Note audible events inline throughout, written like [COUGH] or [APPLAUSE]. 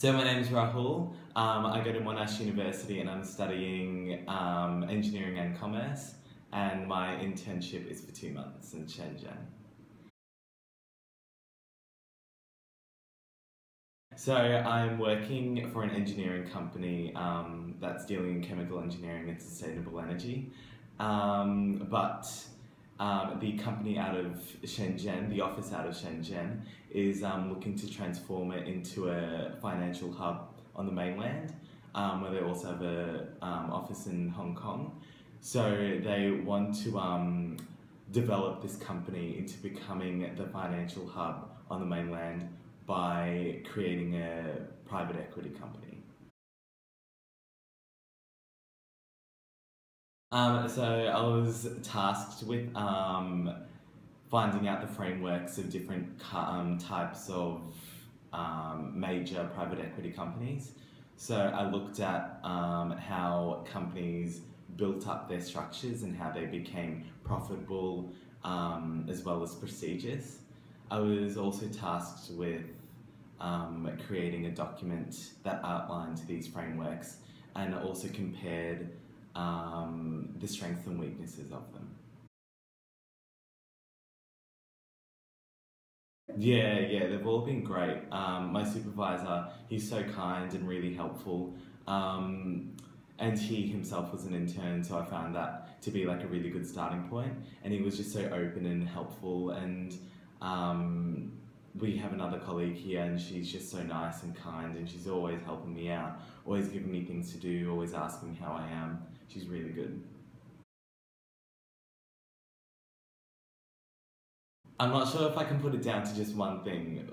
So my name is Rahul. Um, I go to Monash University and I'm studying um, engineering and commerce and my internship is for two months in Shenzhen. So I'm working for an engineering company um, that's dealing in chemical engineering and sustainable energy. Um, but um, the company out of Shenzhen, the office out of Shenzhen, is um, looking to transform it into a financial hub on the mainland, um, where they also have an um, office in Hong Kong. So they want to um, develop this company into becoming the financial hub on the mainland by creating a private equity company. Um, so I was tasked with um, finding out the frameworks of different um, types of um, major private equity companies. So I looked at um, how companies built up their structures and how they became profitable um, as well as prestigious. I was also tasked with creating a document that outlined these frameworks and also compared the strengths and weaknesses of them. Yeah, yeah, they've all been great. Um, my supervisor, he's so kind and really helpful. Um, and he himself was an intern, so I found that to be like a really good starting point. And he was just so open and helpful. And um, we have another colleague here, and she's just so nice and kind, and she's always helping me out, always giving me things to do, always asking how I am. She's really good. I'm not sure if I can put it down to just one thing.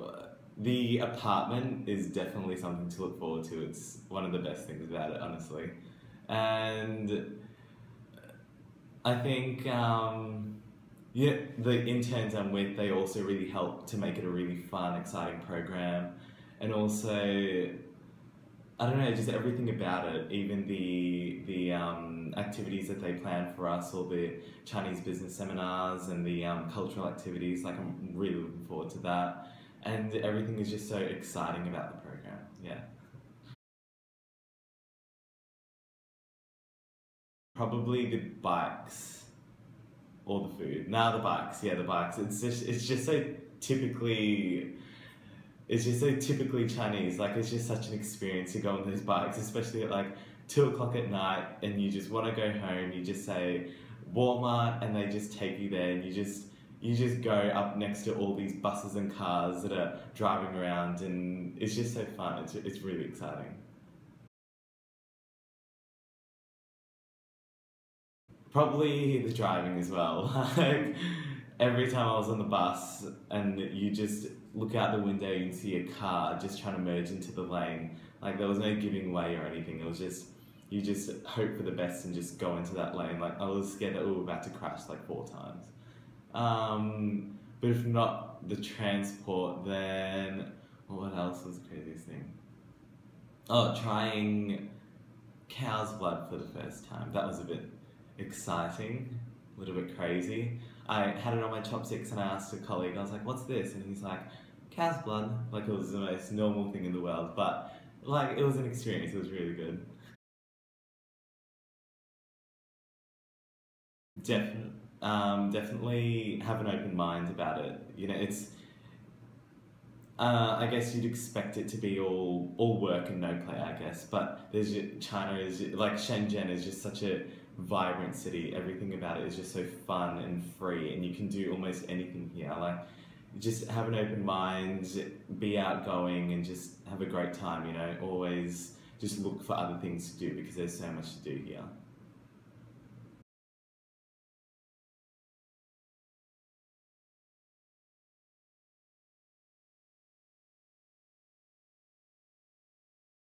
The apartment is definitely something to look forward to. It's one of the best things about it, honestly. And I think, um, yeah, the interns I'm with, they also really help to make it a really fun, exciting program. And also, I don't know, just everything about it, even the the um, activities that they plan for us, all the Chinese business seminars and the um, cultural activities. Like I'm really looking forward to that, and everything is just so exciting about the program. Yeah. Probably the bikes or the food. Now the bikes, yeah, the bikes. It's just it's just so typically it's just so typically Chinese. Like it's just such an experience to go on those bikes, especially at like two o'clock at night, and you just want to go home. You just say Walmart, and they just take you there, and you just you just go up next to all these buses and cars that are driving around, and it's just so fun. It's it's really exciting. Probably the driving as well. [LAUGHS] like every time I was on the bus, and you just look out the window and see a car just trying to merge into the lane. Like there was no giving way or anything. It was just you just hope for the best and just go into that lane. Like I was scared that we were about to crash like four times. Um, but if not the transport, then what else was the craziest thing? Oh, trying cow's blood for the first time. That was a bit exciting, a little bit crazy. I had it on my chopsticks and I asked a colleague, I was like, what's this? And he's like, cow's blood. Like it was the most normal thing in the world, but like it was an experience. It was really good. Definitely, um, definitely have an open mind about it. You know, it's. Uh, I guess you'd expect it to be all all work and no play, I guess. But there's China is like Shenzhen is just such a vibrant city. Everything about it is just so fun and free, and you can do almost anything here. Like just have an open mind, be outgoing, and just have a great time. You know, always just look for other things to do because there's so much to do here.